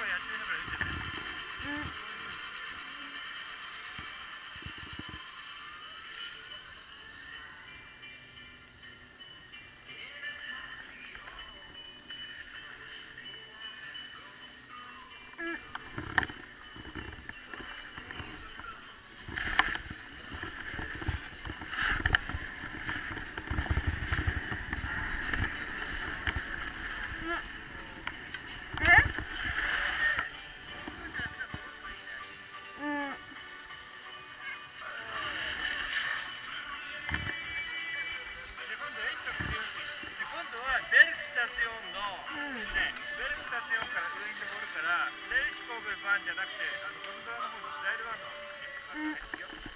をやってみながら言っ。じゃなくてあのゴルフ側の方にザイルワンの、う